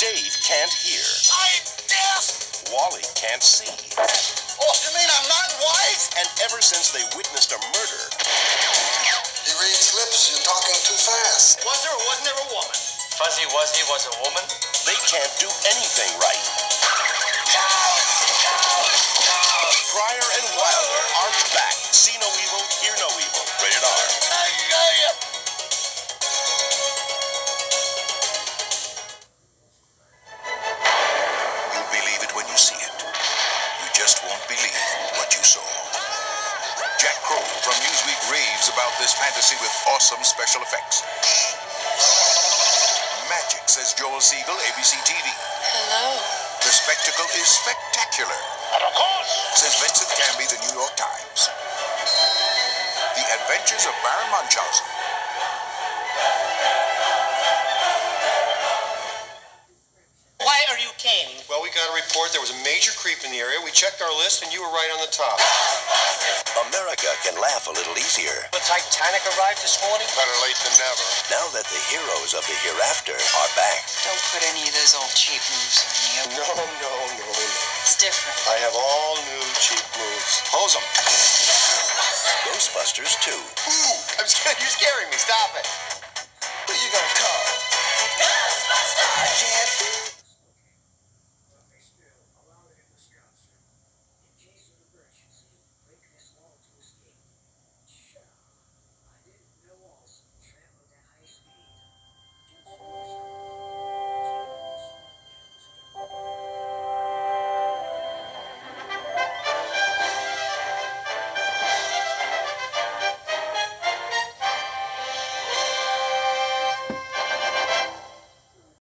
can't hear. I'm deaf! Wally can't see. Oh, you mean I'm not white? And ever since they witnessed a murder, He reads lips. You're talking too fast. Was there or wasn't there a woman? Fuzzy Wuzzy was a woman? they can't do anything right. Pryor and Wilder are back. See no believe what you saw. Jack Kroll from Newsweek raves about this fantasy with awesome special effects. Magic, says Joel Siegel, ABC TV. Hello. The spectacle is spectacular, And of course. says Vincent Canby, The New York Times. The Adventures of Baron Munchausen. Got a report there was a major creep in the area. We checked our list, and you were right on the top. America can laugh a little easier The Titanic arrived this morning? Better late than never. now that the heroes of the hereafter are back. Don't put any of those old cheap moves on me. No, no, no, no. It's different. I have all new cheap moves. Pose them. Ghostbusters 2. Ooh, I'm scared. You're scaring me. Stop it.